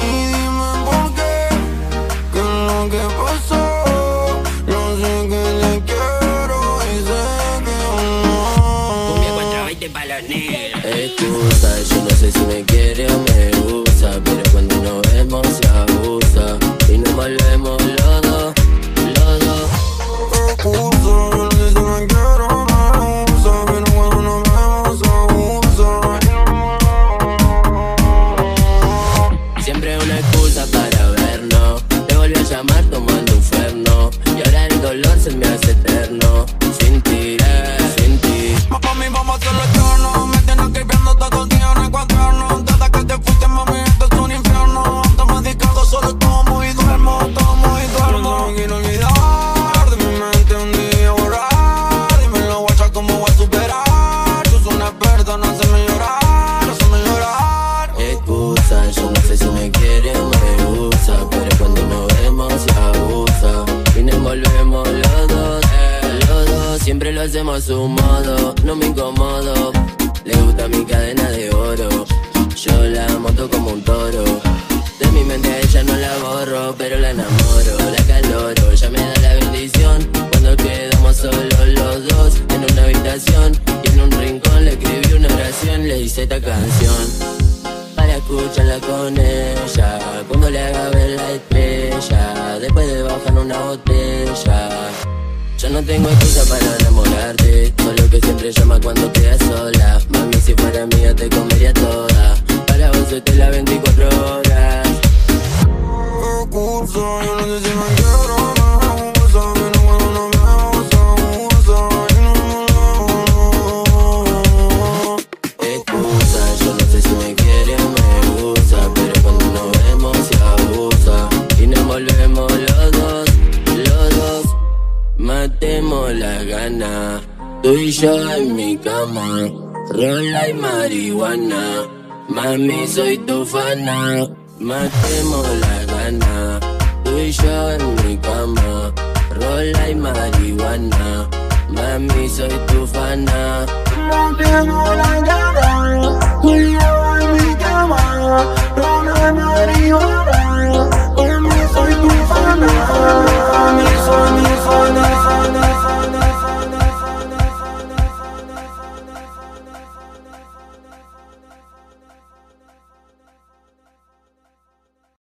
Y dime por qué, qué es lo que pasó. Pa' los negros. No sé si me quiere o me experta, no hacerme llorar, no llorar. Yo no sé si me quiere o me gusta. Pero cuando nos vemos se abusa. Y nos volvemos los dos, los dos. Siempre lo hacemos a su modo. No me incomodo. Le gusta mi cadena de oro. Yo la monto como un toro. Le hice esta canción para escucharla con ella. Cuando le haga ver la estrella, después de bajar una botella. Yo no tengo excusa para enamorarte, solo que siempre llama cuando quedas sola. Mami, si fuera mía te comería toda. Para vos estoy las 24 horas. Yo no sé si me quiero Matemos la gana, tú y yo en mi cama, rola y marihuana. Mami, soy tu fana, matemos la gana, tú y yo en mi cama, rola y marihuana. Mami, soy tu fana. Matemos la